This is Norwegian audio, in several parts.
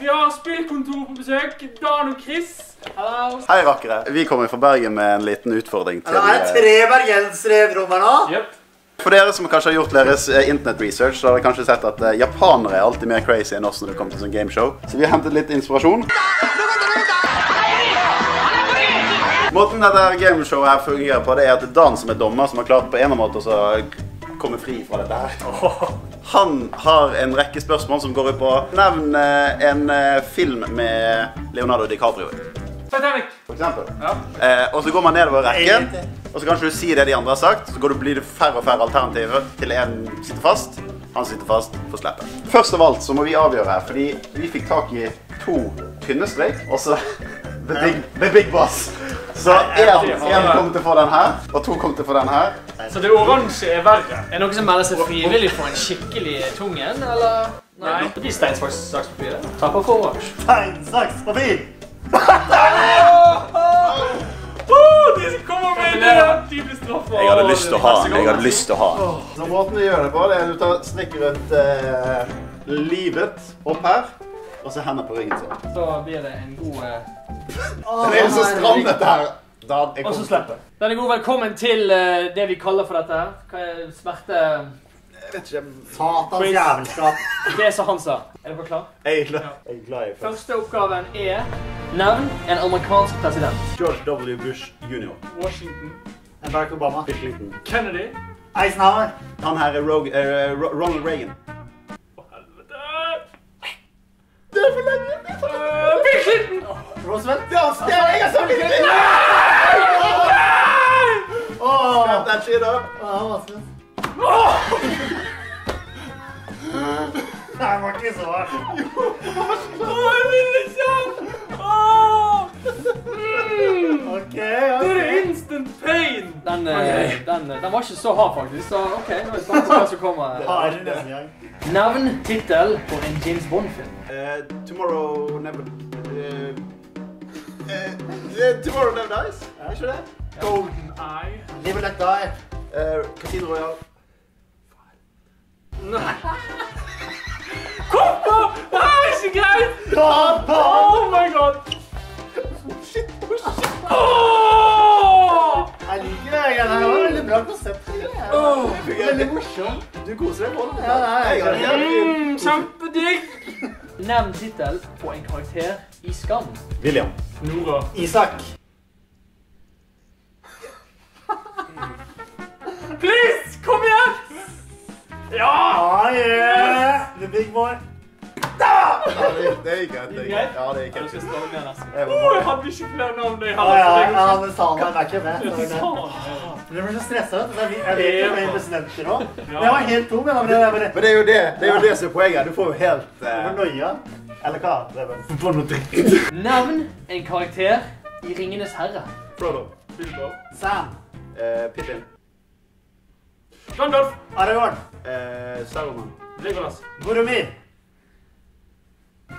Vi har spillkontor på besøk. Dan og Chris. Hello. Hei, rakkere. Vi kommer fra Bergen med en liten utfordring til Det er eh, tre bergensere i rommet nå. Yep. For dere som kanskje har gjort deres eh, internet-research, så har dere kanskje sett at eh, japanere er alltid mer crazy enn oss når det kommer til sånn gameshow. Så vi har hentet litt inspirasjon. Måten dette gameshowet her fungerer på, det er at Dan som er dommer, som har klart på en måte å komme fri fra dette her. Han har en rekke spørsmål som går ut på Nevn en eh, film med Leonardo DiCaprio. Titanic. For eksempel. Ja. Eh, og så går man nedover rekken, og så kan du si det de andre har sagt. Så går det, blir det færre og færre alternativer til en sitter fast. Han sitter fast, for slippe. Først av alt så må vi avgjøre her, fordi vi fikk tak i to tynne streik. og så the big, the big boss. Så én kommer til å få den her, og to kommer til å få den her. Så det oransje er verre. Er det noen som melder seg frivillig for en skikkelig tung en, eller? Nei. Det blir stein, saks, saks, papir. det. For oransje. Tegn, saks, papir. Oh, de som kommer med ideer, De blir straffa. Jeg hadde lyst til å ha. Jeg hadde lyst til å ha. Så måten du gjør det på, det er at du tar strikker rundt eh, livet opp her. Og så hender på ryggen sin. Så blir det en god Det er så stramt dette her. Da, jeg Og så slipper. Den er god. Velkommen til eh, det vi kaller for dette her. Hva er smerte... Jeg vet ikke. Satans jævelskap. Det er som han sa. Er dere klar? Jeg er glad, jeg er glad i først. Første oppgaven er Nevn en amerikansk president. George W. Bush jr. Washington. Barack Obama. Bill Clinton. Kennedy. Eisenhower. Han her er Rog eh, Ro- Ronald Reagan. Roosevelt. Ja, stemmer! Jeg har sagt det! ikke i that shit up. det var. Det var ikke så hardt. Å, jeg vil ikke. Åh. Mm. Ok, Det er instant pain. Den, eh, den, den var ikke så hard, faktisk. Så OK, nå er spent på hva som kommer. Nevn tittel på en James Bond-film. Uh, tomorrow never eh, eh, Tomorrow never dies. Er ikke det? Golden Eye. Live and let die. Uh, Casino Royale. Nei. Kom på! Det her er ikke greit. Oh my god. Shit, oh shit. Åh! Jeg liker det. Det var veldig bra konsept. Åh. Veldig morsom. Du koser deg på den. Ja. Mm, kjempedigg. Nevn tittel på en karakter i Skam. William. Nora. Isak. Please, kom igjen! Ja! Ah, yeah. The big boy. Ja, det, det gikk greit. Det gikk greit. Ja, det gikk greit. nesten. Jeg hadde ikke flere navn. Jeg hadde ja, ja, men salen er ikke med. Du blir så stressa. vet Jeg vet- jo flere presidenter òg. Jeg var helt tom. Men det er jo det, det, er jo det som er poenget. Du får jo helt noia. Eller hva? Det På noe dritt. Navn en karakter i Ringenes herre. Frodo. Bilbo. Sam. Eh, Pippin. Gandalf. Aragorn. Eh, Saruman. Legolas. Boromir.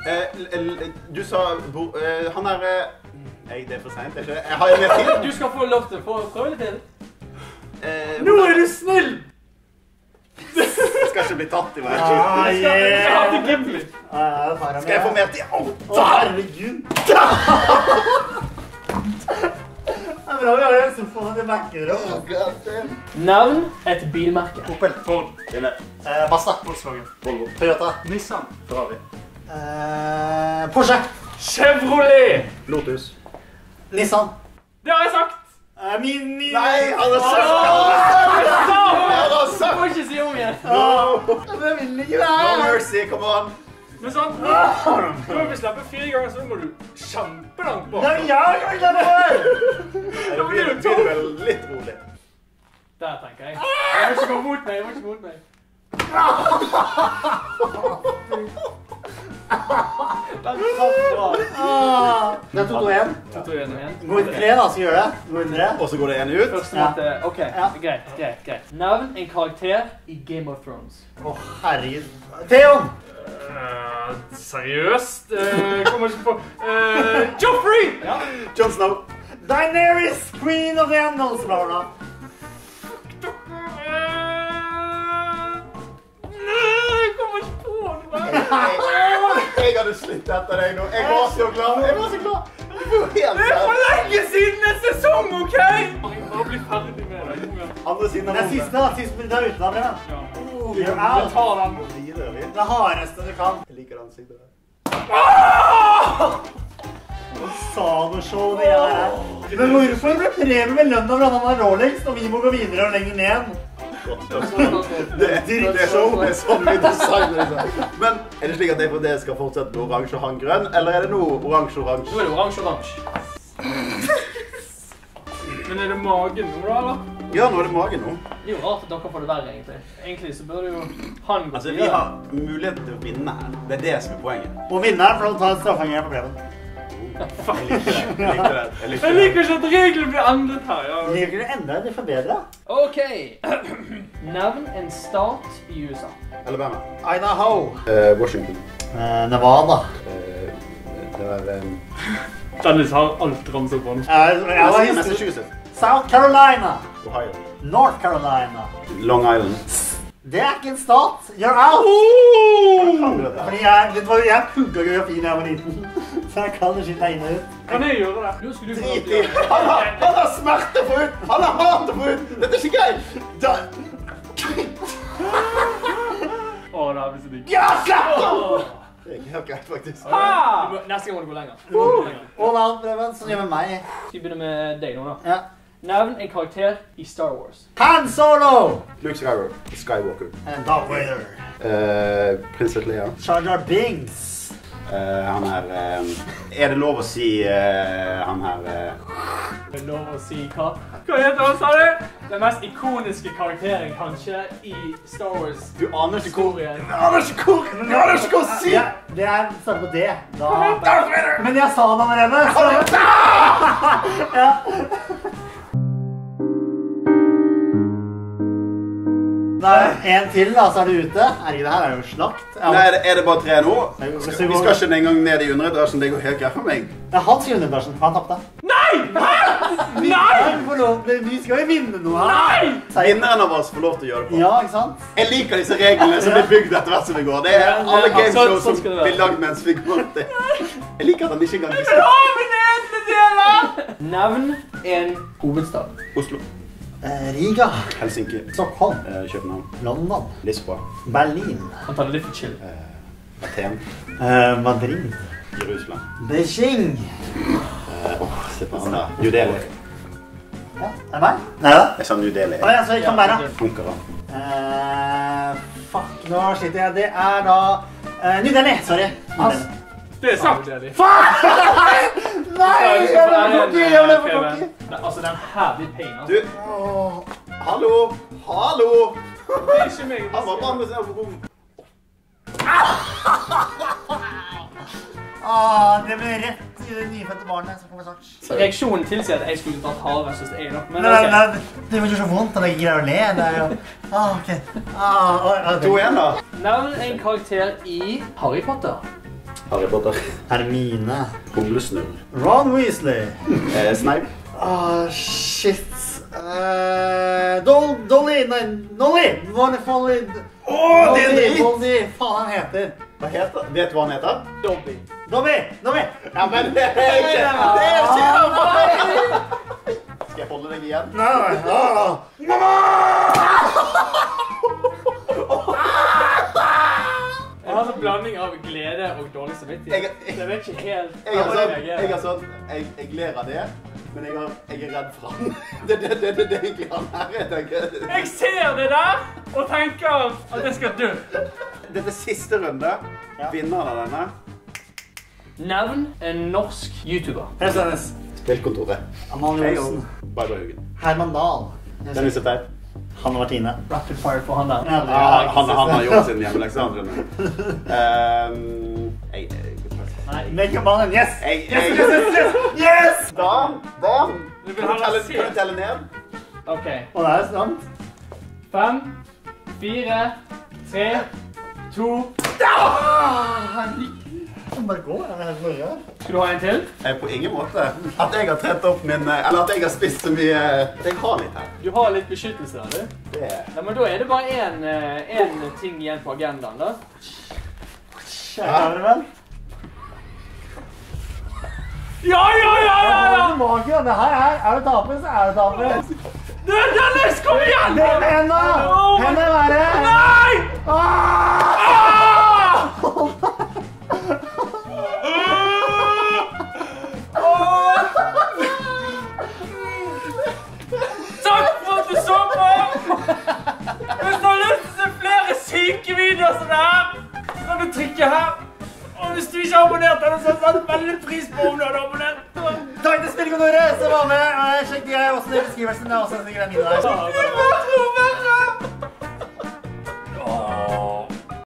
Eh, l- l- du sa bo, uh, Han er Nei, det er for seint. Jeg har mer tid. Du skal få lov til å prøve litt til. Eh, Nå er du snill! Jeg skal ikke bli tatt i hver Ah, yeah. Ah, Skal jeg få med. til alt? Å, herregud. Det er bra vi har en sofa til backer. Nevn et bilmerke. Opel. Ford. Dine. Eh. Volkswagen. Volvo. Toyota. Nissan. Ferrari. Eh, Porsche. Chevrolet. Lotus. Nissan. Det har jeg sagt. Eh, min, min... Nei, han har sagt Han har Du må ikke si om igjen. Det vil ikke No mercy, come on. Men sant, når vi slipper fire ganger, så må du kjempelangt bak. Nei, jeg kan ikke slappe! Det blir det blir vel litt rolig. Der, tenker jeg. Jeg må ikke gå mot meg. jeg må ikke mot meg. Den traff bra. Ah, Det er 2-2-1. To, to, en, en. Gå inn tre, da, så gjør det. Gå inn tre. Og så går det en ut. Første måte, OK, greit. greit, greit. Nevn en karakter i Game of Thrones. Å, herregud. Theon. Eh, seriøst? Uh, kommer ikke på uh, Joffrey! Ja. Jon Snow. Daenerys, queen of the Andals, bla, bla. Eh, Nei, jeg kommer ikke på noe. Jeg hadde slitt etter deg nå. Jeg var så glad. Jeg var så glad. Det er for lenge siden en sesong, OK? Jeg må bli ferdig med det. Andre siden av Det er siste, da. Siste minutt av utenlandet. Ja. Vi out. den. Det hardeste du kan. Jeg liker ansiktet der. Sanoshow, det greiene her. Men hvorfor ble premien med lønna blanda med Rolex når vi må gå videre og lenger ned? Det, det er det er sånn vi designer det. Men er det slik at det skal fortsette med oransje og han grønn, eller er det noe oransje-oransje? Nå er det oransje-oransje. Men er det magen nå, da? eller? Ja, nå er det magen nå. Det er jo rart at dere får det verre, egentlig. Egentlig så burde jo han gå Altså, vi har mulighet til å vinne her. Det er det som er poenget. Og vinneren får ta et straffeangrep på Preben. Jeg liker det. Jeg liker det. Jeg Jeg liker det. liker ikke at reglene blir endret her. Ja. Liker du enda det forbedra? OK. Navn en stat i USA. Alabama. Idaho. Eh, Washington. Eh, Nevada. Eh, det var um, Dennis har alt ramset opp på den. Jeg, jeg var historie. Massachusetts. South Carolina. Ohio. North Carolina. Long Island. Det er ikke en stat. You're out. Fordi jeg, vet du hva, jeg pugga geografi da jeg var liten. Så jeg kan ikke tegne ut. Kan jeg gjøre det? Nå skulle du Drit i. Han har, han har smerte for ut! Han har hat for ut! Dette er ikke gøy! Da... Å, det her blir så digg. Ja, slapp av! Det er ikke helt greit, faktisk. Neste gang må du gå lenger. Og navn, Preben, som gjør med meg. Skal vi begynne med deg nå, da? Ja. Navn en karakter i Star Wars. Han Solo. Luke Skywalker. Skywalker. And Darth Vader. Uh, Prinsesse Leia. Jar Jar Binks. Eh, han er eh, Er det lov å si uh, han her Er Det er lov å si hva? Hva heter han, sa du? Den mest ikoniske karakteren kanskje i Star Wars. Du aner ikke hvor. Du aner ikke hvor Du aner ikke hva å si! Ja, det er starter på D. Da. Men jeg sa det allerede. Så. Ja. Er en til, da, så er du ute. Herregud, det her er jo slakt. Ja. Nei, er det, er det bare tre nå? Vi vi skal ikke engang ned i underetasjen. Det går helt greit for meg. Det er han som. Han tapte. Nei! Nei! Vi lov Vi skal jo vinne noe her. Nei! Vinneren av oss får lov til å gjøre det på. Ja, ikke sant? Jeg liker disse reglene som blir bygd etter hvert som vi går. Det er alle gameshow sånn- sånn som skal være. blir lagd mens vi går. Det. Jeg liker at han ikke engang visste Navn en hovedstad. Oslo, Riga. Helsinki, Stockholm. eh, København, London. Lisboa, Berlin. Han tar det litt for chill. eh, Aten, Eh, Madrid. Jerusalem. Beijing. Eh, Åh, se på han der. New Delhi. Ja, er det meg? Nei da. Jeg sa New Delhi. Oh, ja, så jeg kan bære. Ankara. Eh, fuck, nå sliter jeg. Det er da uh, New Delhi. Sorry. As Det er sant! Fuck! Nei! Jeg ble for cocky! Cocky! Altså, den her blir pain, altså. Du, hallo, hallo! Det er ikke meg. Han var bare med seg på rommet. Ah, det ble rett i det nyfødte barnet som kommer snart. Reaksjonen tilsier at jeg skulle tatt hardere, synes jeg nok. Men Nei, nei, nei, det gjør så vondt at jeg ikke greier å le. Det er jo... Ah, ok. Ah, oi, ah, To igjen, da. Navn en karakter i Harry Potter. Harry Potter. Hermine. Humlesnurr. Ron Weasley. Eh, Snipe. Ah, shit. Uh, Dol Dolly, nei, Nolly. Var det Folly? Det er dritt! Dolly, faen han heter. Hva heter Vet du hva han heter? Dobby. Dobby, Dobby. Ja, men det er ikke Det er ikke meg! Skal jeg holde deg igjen? Nei, nei, ah. Jeg har en blanding av glede og dårlig samvittighet. Jeg- Jeg vet ikke helt Jeg er sånn, jeg, er sånn jeg, jeg ler av det, men jeg, har, jeg er redd for han. Det er det, det, det, det er egentlig han her jeg tenker. Jeg ser det der og tenker at jeg skal dø. Dette er siste runde. vinner av denne. Nevn en norsk YouTuber. Presennes. Spillkontoret. Amalie Olsen. Barbara Haugen. Herman Dahl. Dennis er teit. Hanne Martine. Rapid fire for han der. Ja, han, han har gjort sin hjemmelekse, han. Um, jeg, jeg, Nei. Yes! jeg, Yes, jeg, yes, yes, yes! yes! Da, da, Du kan du telle, kan du telle ned? Ok. Og det er sant. Fem, fire, tre, to Kan bare går. Han er helt forrige. Skal du ha en til? Eh, På ingen måte. At jeg har trett opp min eh, Eller at jeg har spist så mye at Jeg har litt her. Du har litt beskyttelse har du. Det er Ja, men da er det bare eh, én ting igjen på agendaen, da. Kjære venn. Ja, ja, ja, ja! ja. Du det her. er, Er du taper, så er det taper. Du, Dennis, kom igjen! Det med henda! Henda i været! Nei! Ah! Ah! Takk for at du så på! Hvis du har lyst til å se flere syke videoer som det her, så kan du trykke her. Og hvis du ikke har abonnert så setter jeg veldig pris på om Takk til spillkontoret som var med. Eh, Sjekk de her